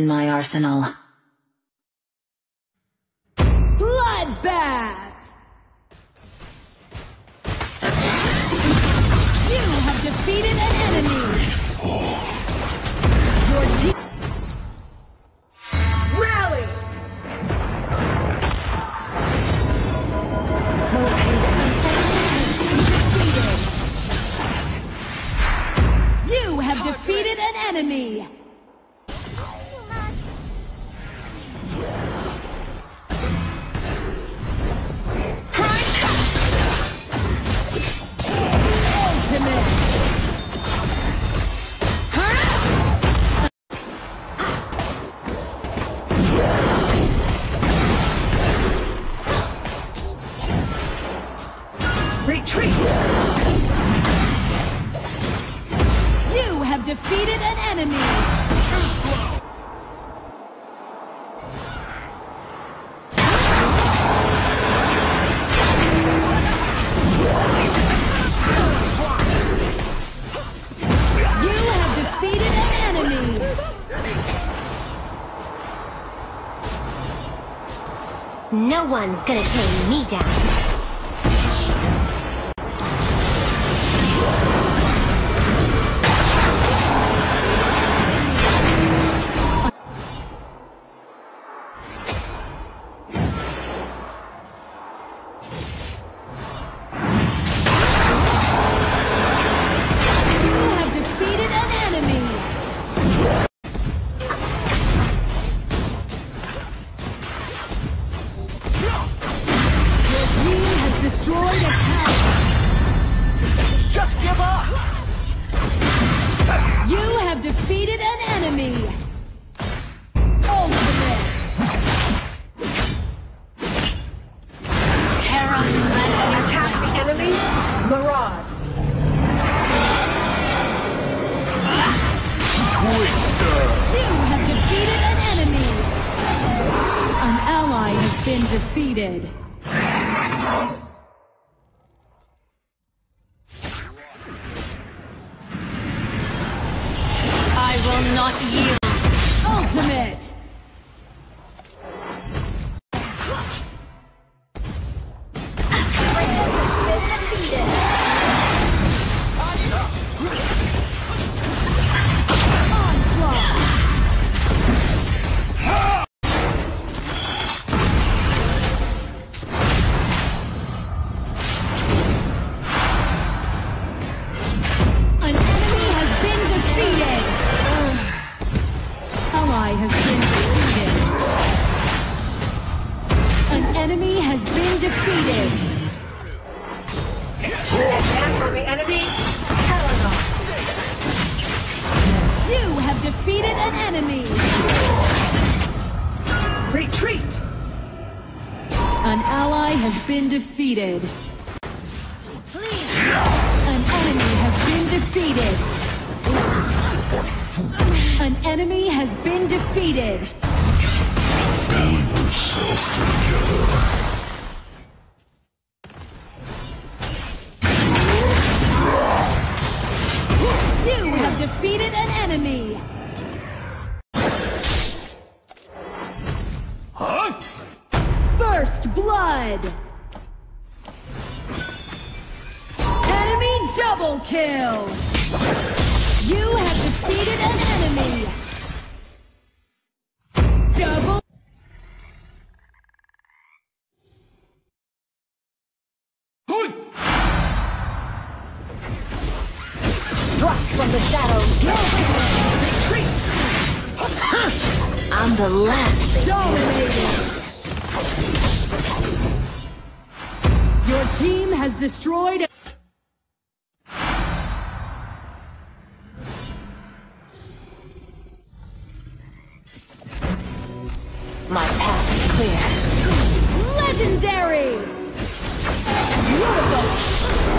in my arsenal. Bloodbath! You have defeated an enemy! Retreat! You have defeated an enemy! No one's gonna chain me down. Destroyed a tower! Just give up! You have defeated an enemy! Ultimate! Attack the enemy! Mirage! You have defeated an enemy! An ally has been defeated. Will not yield. Ally has been defeated. An enemy has been defeated. On the enemy! You have defeated an enemy. Retreat! An ally has been defeated. An enemy has been defeated. An enemy has been defeated. You have defeated an enemy. Huh? First blood. Enemy double kill. You have defeated an enemy. Double. Struck from the shadows. No Retreat! I'm the last thing. Your team has destroyed. My path is clear. Legendary. Beautiful.